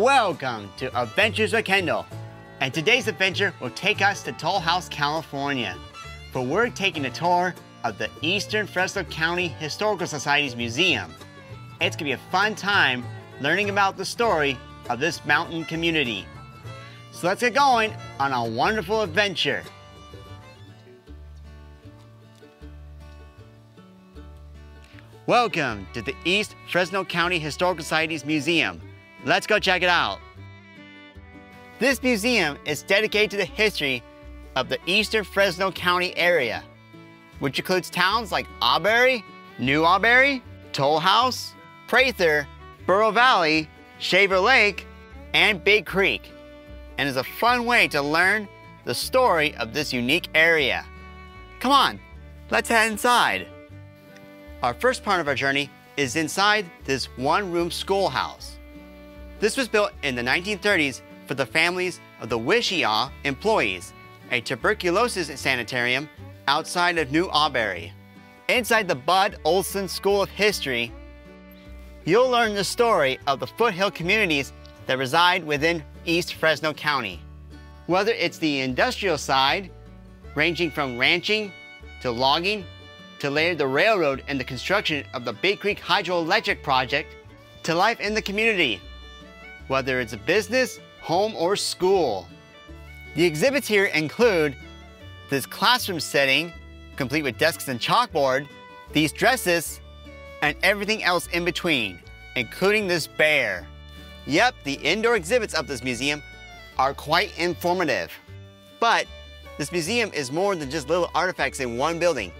Welcome to Adventures with Kendall. And today's adventure will take us to Tollhouse, California, for we're taking a tour of the Eastern Fresno County Historical Society's museum. It's gonna be a fun time learning about the story of this mountain community. So let's get going on a wonderful adventure. Welcome to the East Fresno County Historical Society's museum. Let's go check it out. This museum is dedicated to the history of the Eastern Fresno County area, which includes towns like Auberry, New Auberry, Tollhouse, Prather, Burrough Valley, Shaver Lake, and Big Creek, and is a fun way to learn the story of this unique area. Come on, let's head inside. Our first part of our journey is inside this one-room schoolhouse. This was built in the 1930s for the families of the Wishiaw employees, a tuberculosis sanitarium outside of New Auberry. Inside the Bud Olson School of History, you'll learn the story of the foothill communities that reside within East Fresno County. Whether it's the industrial side, ranging from ranching to logging to later the railroad and the construction of the Big Creek Hydroelectric Project, to life in the community, whether it's a business, home, or school. The exhibits here include this classroom setting, complete with desks and chalkboard, these dresses, and everything else in between, including this bear. Yep, the indoor exhibits of this museum are quite informative. But this museum is more than just little artifacts in one building.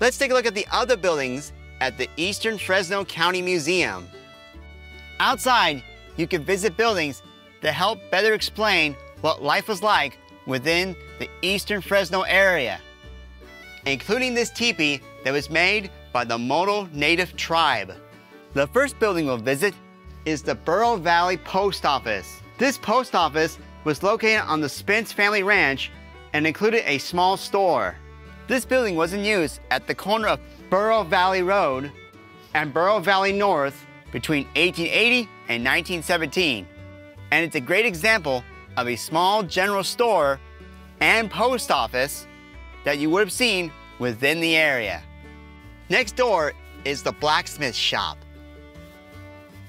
Let's take a look at the other buildings at the Eastern Fresno County Museum. Outside, you can visit buildings that help better explain what life was like within the Eastern Fresno area, including this teepee that was made by the Mono Native tribe. The first building we'll visit is the Burrough Valley Post Office. This post office was located on the Spence family ranch and included a small store. This building was in use at the corner of Burrough Valley Road and Burrough Valley North between 1880 and 1917. And it's a great example of a small general store and post office that you would have seen within the area. Next door is the blacksmith shop.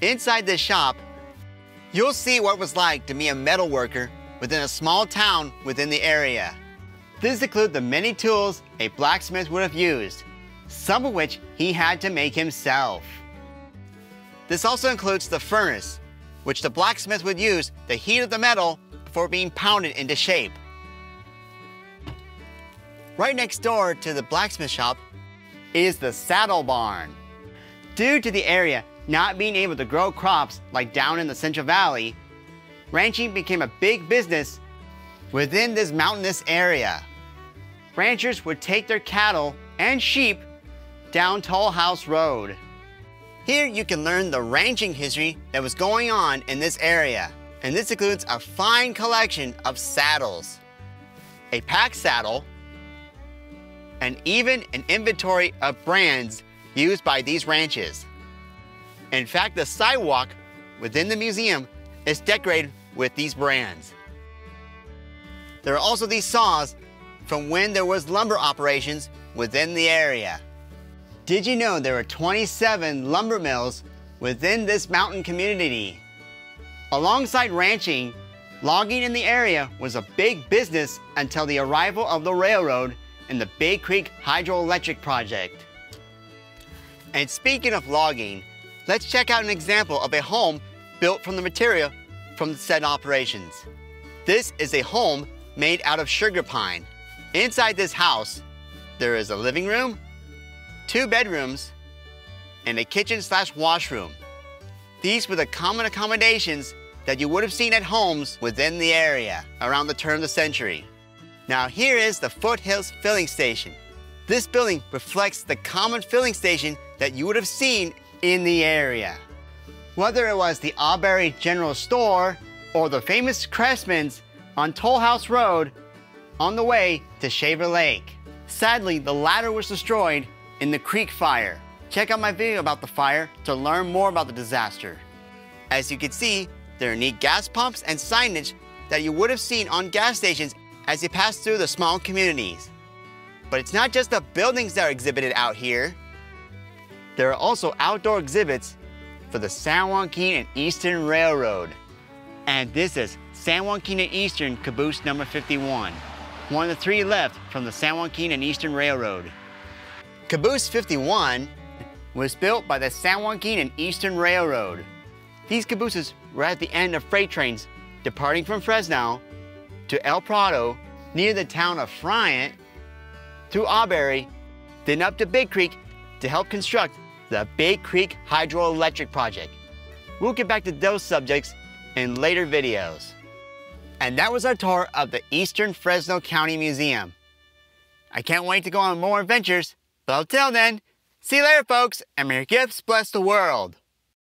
Inside this shop, you'll see what it was like to be a metal worker within a small town within the area. This includes the many tools a blacksmith would have used, some of which he had to make himself. This also includes the furnace, which the blacksmith would use to heat up the metal before being pounded into shape. Right next door to the blacksmith shop is the saddle barn. Due to the area not being able to grow crops like down in the Central Valley, ranching became a big business within this mountainous area. Ranchers would take their cattle and sheep down Tollhouse Road. Here you can learn the ranching history that was going on in this area, and this includes a fine collection of saddles, a pack saddle, and even an inventory of brands used by these ranches. In fact, the sidewalk within the museum is decorated with these brands. There are also these saws from when there was lumber operations within the area. Did you know there are 27 lumber mills within this mountain community? Alongside ranching, logging in the area was a big business until the arrival of the railroad and the Big Creek Hydroelectric Project. And speaking of logging, let's check out an example of a home built from the material from said operations. This is a home made out of sugar pine. Inside this house, there is a living room, two bedrooms, and a kitchen slash washroom. These were the common accommodations that you would have seen at homes within the area around the turn of the century. Now here is the Foothills Filling Station. This building reflects the common filling station that you would have seen in the area. Whether it was the Auberry General Store or the famous Cressman's on Tollhouse Road on the way to Shaver Lake. Sadly, the latter was destroyed in the creek fire. Check out my video about the fire to learn more about the disaster. As you can see, There are neat gas pumps and signage that you would have seen on gas stations as you pass through the small communities. But it's not just the buildings that are exhibited out here. There are also outdoor exhibits for the San Joaquin and Eastern Railroad. And this is San Joaquin and Eastern caboose number 51, one of the three left from the San Joaquin and Eastern Railroad. Caboose 51 was built by the San Joaquin and Eastern Railroad. These cabooses were at the end of freight trains departing from Fresno to El Prado near the town of Friant, through Auberry, then up to Big Creek to help construct the Big Creek Hydroelectric Project. We'll get back to those subjects in later videos. And that was our tour of the Eastern Fresno County Museum. I can't wait to go on more adventures, but until then, see you later folks, and may your gifts bless the world.